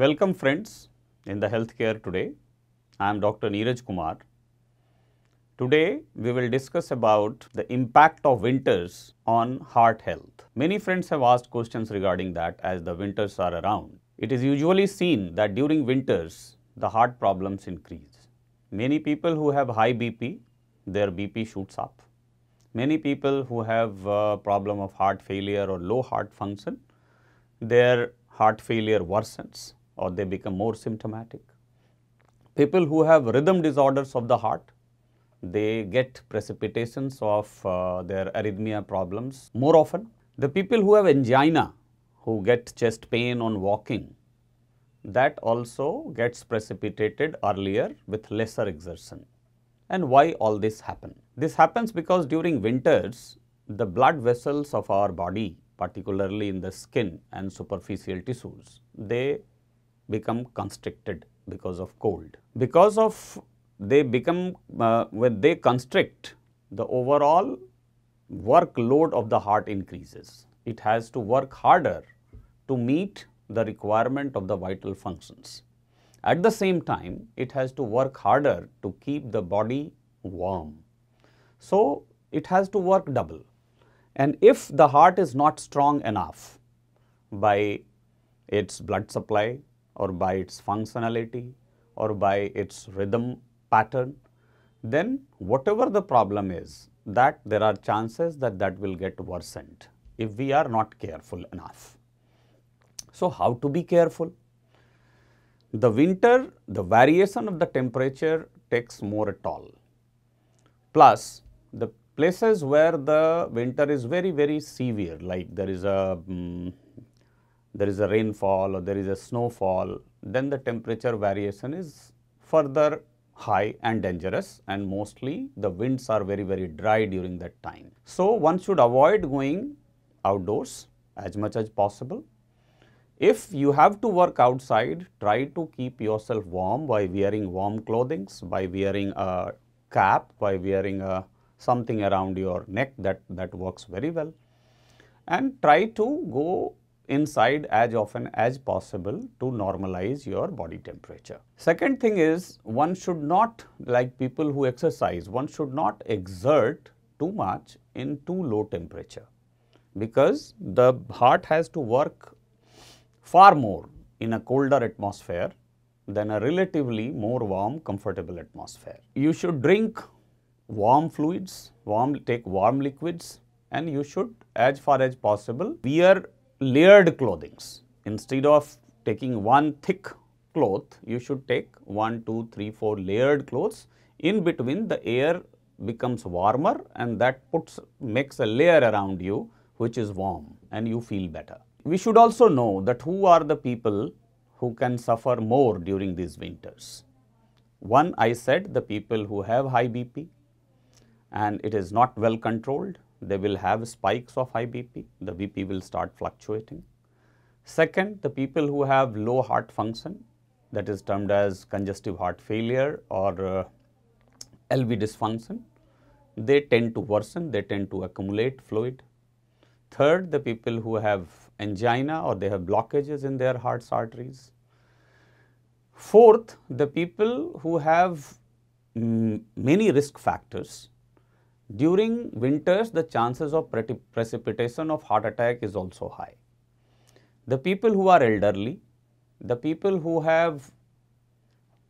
Welcome friends in the healthcare today. I am Dr. Neeraj Kumar. Today we will discuss about the impact of winters on heart health. Many friends have asked questions regarding that as the winters are around. It is usually seen that during winters the heart problems increase. Many people who have high BP, their BP shoots up. Many people who have a problem of heart failure or low heart function, their heart failure worsens or they become more symptomatic. People who have rhythm disorders of the heart, they get precipitations of uh, their arrhythmia problems more often. The people who have angina, who get chest pain on walking, that also gets precipitated earlier with lesser exertion. And why all this happen? This happens because during winters, the blood vessels of our body, particularly in the skin and superficial tissues, they become constricted because of cold. Because of they become, uh, when they constrict, the overall workload of the heart increases. It has to work harder to meet the requirement of the vital functions. At the same time, it has to work harder to keep the body warm. So, it has to work double. And if the heart is not strong enough by its blood supply or by its functionality or by its rhythm pattern, then whatever the problem is, that there are chances that that will get worsened if we are not careful enough. So, how to be careful? The winter, the variation of the temperature takes more at all. Plus, the places where the winter is very, very severe, like there is a um, there is a rainfall or there is a snowfall, then the temperature variation is further high and dangerous and mostly the winds are very, very dry during that time. So, one should avoid going outdoors as much as possible. If you have to work outside, try to keep yourself warm by wearing warm clothing, by wearing a cap, by wearing a something around your neck that, that works very well and try to go inside as often as possible to normalize your body temperature. Second thing is one should not like people who exercise, one should not exert too much in too low temperature because the heart has to work far more in a colder atmosphere than a relatively more warm comfortable atmosphere. You should drink warm fluids, warm take warm liquids and you should as far as possible wear layered clothings. Instead of taking one thick cloth, you should take one, two, three, four layered clothes. In between the air becomes warmer and that puts makes a layer around you which is warm and you feel better. We should also know that who are the people who can suffer more during these winters. One I said the people who have high BP and it is not well controlled they will have spikes of high BP, the BP will start fluctuating. Second, the people who have low heart function that is termed as congestive heart failure or uh, LV dysfunction, they tend to worsen, they tend to accumulate fluid. Third, the people who have angina or they have blockages in their heart's arteries. Fourth, the people who have mm, many risk factors during winters, the chances of precipitation of heart attack is also high. The people who are elderly, the people who have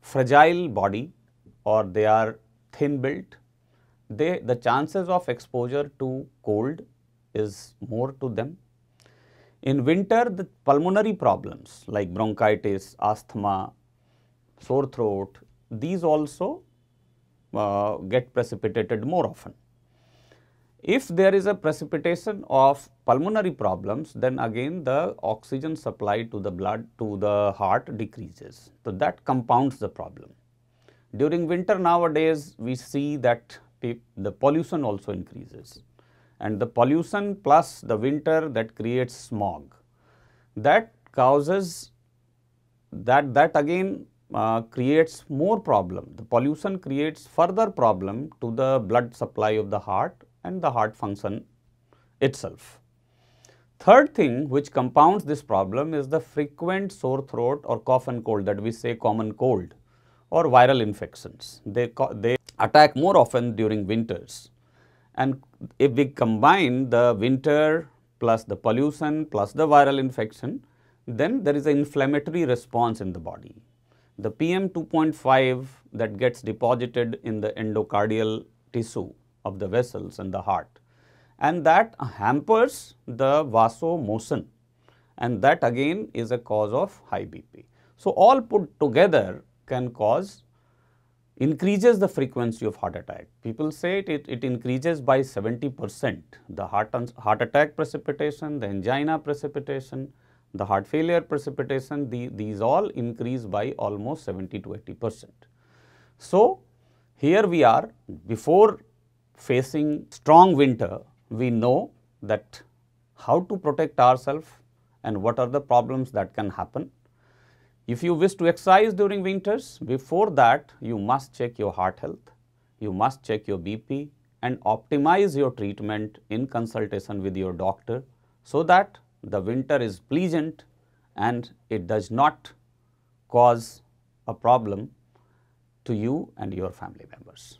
fragile body or they are thin built, they, the chances of exposure to cold is more to them. In winter, the pulmonary problems like bronchitis, asthma, sore throat, these also uh, get precipitated more often. If there is a precipitation of pulmonary problems, then again the oxygen supply to the blood to the heart decreases. So, that compounds the problem. During winter nowadays, we see that the pollution also increases and the pollution plus the winter that creates smog. That causes that, that again uh, creates more problem. The pollution creates further problem to the blood supply of the heart and the heart function itself. Third thing which compounds this problem is the frequent sore throat or cough and cold that we say common cold or viral infections. They, they attack more often during winters. And if we combine the winter plus the pollution plus the viral infection, then there is an inflammatory response in the body. The PM 2.5 that gets deposited in the endocardial tissue of the vessels and the heart and that hampers the vasomotion and that again is a cause of high BP. So, all put together can cause increases the frequency of heart attack. People say it, it, it increases by 70 percent, the heart, heart attack precipitation, the angina precipitation, the heart failure precipitation, the, these all increase by almost 70 to 80 percent. So, here we are before facing strong winter, we know that how to protect ourselves and what are the problems that can happen if you wish to exercise during winters, before that you must check your heart health, you must check your BP and optimize your treatment in consultation with your doctor so that the winter is pleasant and it does not cause a problem to you and your family members.